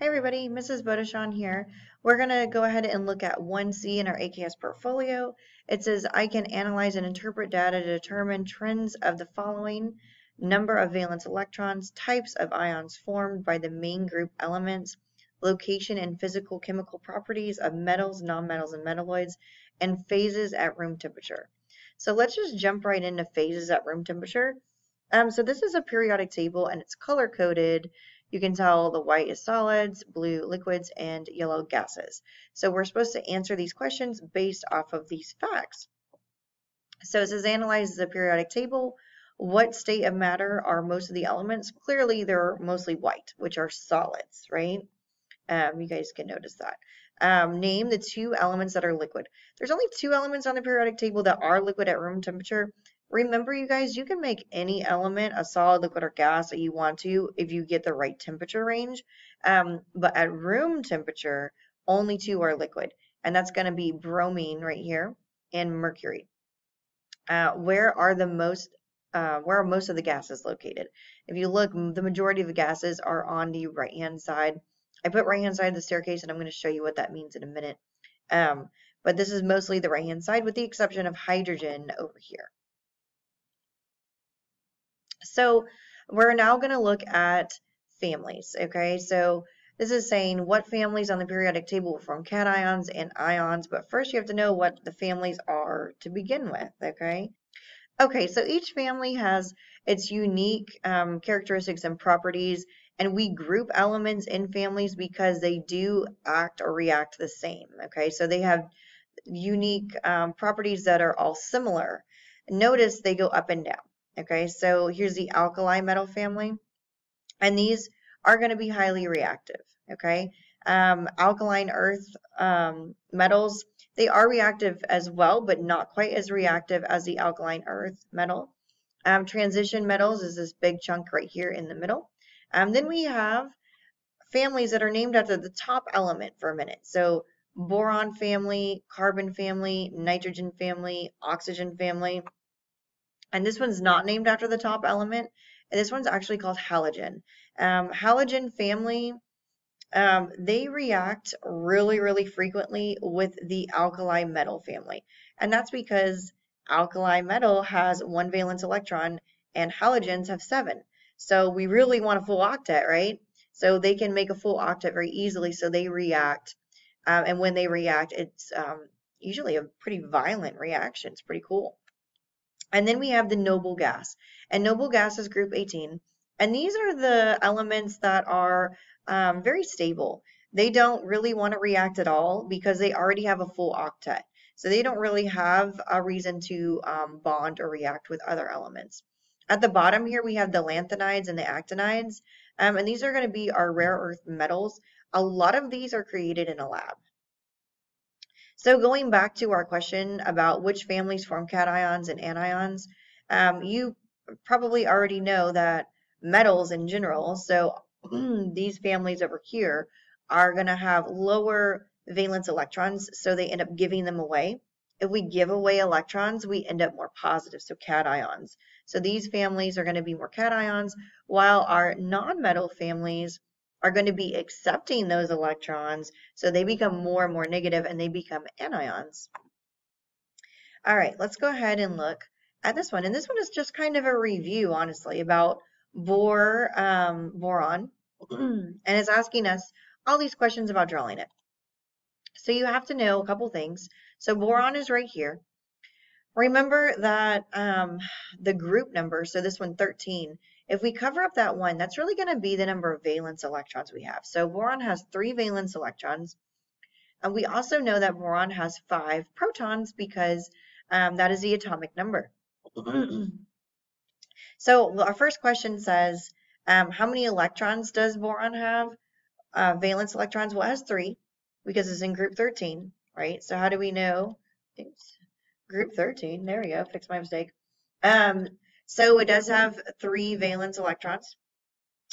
Hey everybody, Mrs. Bodechon here. We're going to go ahead and look at 1C in our AKS portfolio. It says I can analyze and interpret data to determine trends of the following number of valence electrons, types of ions formed by the main group elements, location and physical chemical properties of metals, nonmetals, and metalloids, and phases at room temperature. So let's just jump right into phases at room temperature. Um, so this is a periodic table and it's color coded you can tell the white is solids, blue liquids, and yellow gases. So we're supposed to answer these questions based off of these facts. So it says analyze the periodic table. What state of matter are most of the elements? Clearly they're mostly white, which are solids, right? Um, you guys can notice that. Um, name the two elements that are liquid. There's only two elements on the periodic table that are liquid at room temperature, Remember, you guys, you can make any element a solid, liquid, or gas that you want to if you get the right temperature range. Um, but at room temperature, only two are liquid, and that's going to be bromine right here and mercury. Uh, where are the most uh, where are most of the gases located? If you look, the majority of the gases are on the right-hand side. I put right-hand side of the staircase, and I'm going to show you what that means in a minute. Um, but this is mostly the right-hand side with the exception of hydrogen over here. So we're now going to look at families, okay? So this is saying what families on the periodic table form cations and ions, but first you have to know what the families are to begin with, okay? Okay, so each family has its unique um, characteristics and properties, and we group elements in families because they do act or react the same, okay? So they have unique um, properties that are all similar. Notice they go up and down. Okay, so here's the alkali metal family, and these are going to be highly reactive. Okay, um, alkaline earth um, metals, they are reactive as well, but not quite as reactive as the alkaline earth metal. Um, transition metals is this big chunk right here in the middle. Um, then we have families that are named after the top element for a minute. So boron family, carbon family, nitrogen family, oxygen family. And this one's not named after the top element. And this one's actually called halogen. Um, halogen family, um, they react really, really frequently with the alkali metal family. And that's because alkali metal has one valence electron and halogens have seven. So we really want a full octet, right? So they can make a full octet very easily. So they react. Um, and when they react, it's um, usually a pretty violent reaction. It's pretty cool. And then we have the noble gas. And noble gas is group 18. And these are the elements that are um, very stable. They don't really want to react at all because they already have a full octet. So they don't really have a reason to um, bond or react with other elements. At the bottom here, we have the lanthanides and the actinides. Um, and these are going to be our rare earth metals. A lot of these are created in a lab. So going back to our question about which families form cations and anions, um, you probably already know that metals in general, so these families over here, are going to have lower valence electrons, so they end up giving them away. If we give away electrons, we end up more positive, so cations. So these families are going to be more cations, while our non-metal families are going to be accepting those electrons, so they become more and more negative and they become anions. All right, let's go ahead and look at this one. And this one is just kind of a review, honestly, about bor, um, boron. and it's asking us all these questions about drawing it. So you have to know a couple things. So boron is right here. Remember that um, the group number, so this one 13, if we cover up that one, that's really going to be the number of valence electrons we have. So boron has three valence electrons. And we also know that boron has five protons because um, that is the atomic number. so our first question says, um, how many electrons does boron have? Uh, valence electrons, well, it has three because it's in group 13, right? So how do we know? Oops, group 13, there we go, fix my mistake. Um, so it does have three valence electrons.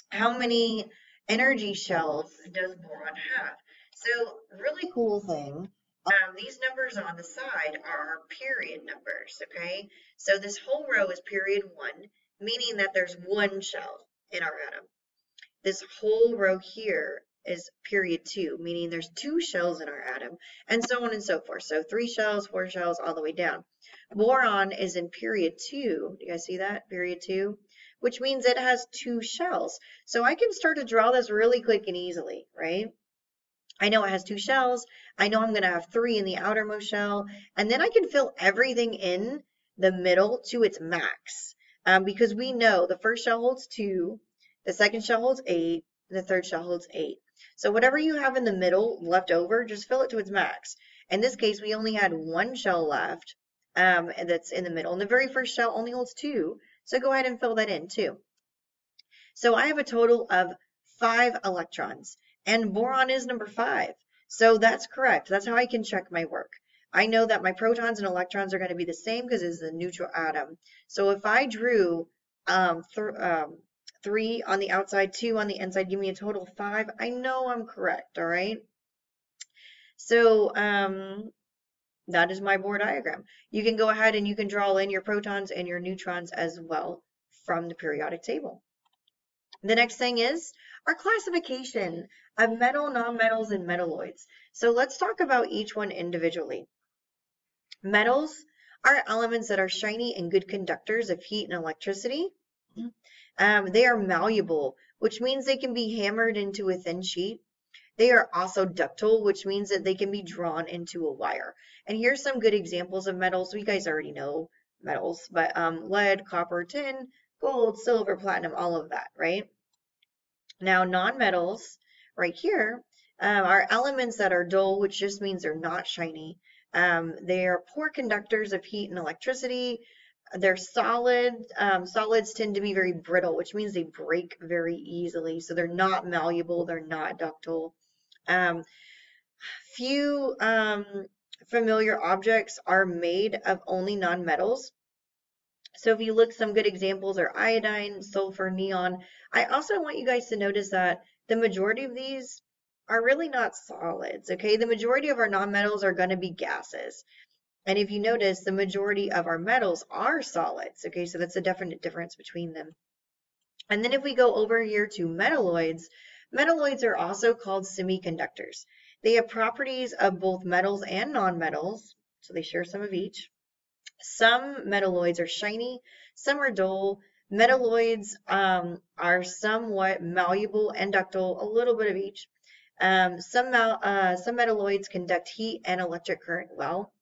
How many energy shells does boron have? So really cool thing. Um, these numbers on the side are period numbers, okay? So this whole row is period one, meaning that there's one shell in our atom. This whole row here is period two, meaning there's two shells in our atom, and so on and so forth. So three shells, four shells, all the way down. Boron is in period two. Do you guys see that? Period two, which means it has two shells. So I can start to draw this really quick and easily, right? I know it has two shells. I know I'm going to have three in the outermost shell, and then I can fill everything in the middle to its max. Um, because we know the first shell holds two, the second shell holds eight, and the third shell holds eight. So whatever you have in the middle left over, just fill it to its max. In this case, we only had one shell left um, that's in the middle, and the very first shell only holds two. So go ahead and fill that in too. So I have a total of five electrons, and boron is number five. So that's correct. That's how I can check my work. I know that my protons and electrons are going to be the same because it's a neutral atom. So if I drew um, um, three on the outside, two on the inside, give me a total of five, I know I'm correct, all right? So um, that is my Bohr diagram. You can go ahead and you can draw in your protons and your neutrons as well from the periodic table. The next thing is our classification of metal, nonmetals, and metalloids. So let's talk about each one individually. Metals are elements that are shiny and good conductors of heat and electricity. Um, they are malleable, which means they can be hammered into a thin sheet. They are also ductile, which means that they can be drawn into a wire. And here's some good examples of metals. You guys already know metals, but um, lead, copper, tin, gold, silver, platinum, all of that, right? Now, nonmetals, right here, um, are elements that are dull, which just means they're not shiny. Um, they are poor conductors of heat and electricity. They're solid. Um, solids tend to be very brittle, which means they break very easily. So they're not malleable. They're not ductile. Um, few um, familiar objects are made of only nonmetals. So if you look, some good examples are iodine, sulfur, neon. I also want you guys to notice that the majority of these are really not solids, okay? The majority of our nonmetals are going to be gases. And if you notice, the majority of our metals are solids, okay? So that's a definite difference between them. And then if we go over here to metalloids, metalloids are also called semiconductors. They have properties of both metals and nonmetals, so they share some of each. Some metalloids are shiny, some are dull. Metalloids um, are somewhat malleable and ductile, a little bit of each. Um, some, uh, some metalloids conduct heat and electric current well,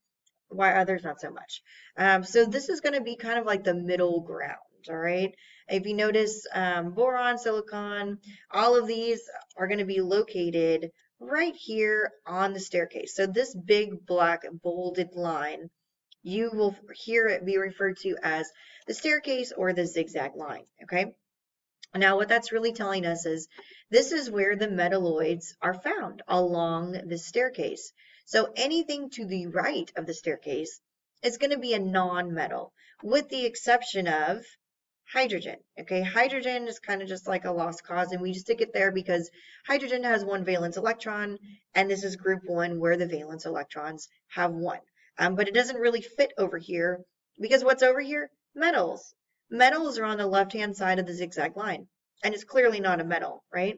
while others not so much. Um, so this is going to be kind of like the middle ground, all right? If you notice, um, boron, silicon, all of these are going to be located right here on the staircase. So this big black bolded line, you will hear it be referred to as the staircase or the zigzag line, okay? Now, what that's really telling us is this is where the metalloids are found along the staircase. So anything to the right of the staircase is going to be a non-metal, with the exception of hydrogen. Okay, hydrogen is kind of just like a lost cause, and we just stick it there because hydrogen has one valence electron, and this is group one where the valence electrons have one. Um, but it doesn't really fit over here because what's over here? Metals. Metals are on the left-hand side of the zigzag line, and it's clearly not a metal, right?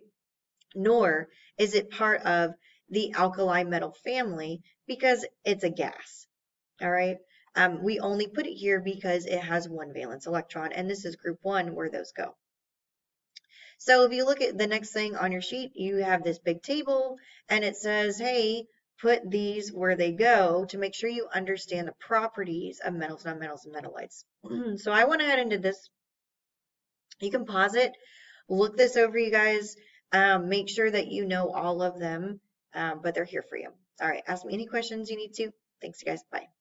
Nor is it part of the alkali metal family because it's a gas, all right? Um, we only put it here because it has one valence electron, and this is group one where those go. So if you look at the next thing on your sheet, you have this big table, and it says, hey, put these where they go to make sure you understand the properties of metals, nonmetals, and metalloids. so I went ahead and did this. You can pause it, look this over, you guys. Um, make sure that you know all of them, um, but they're here for you. All right, ask me any questions you need to. Thanks, you guys. Bye.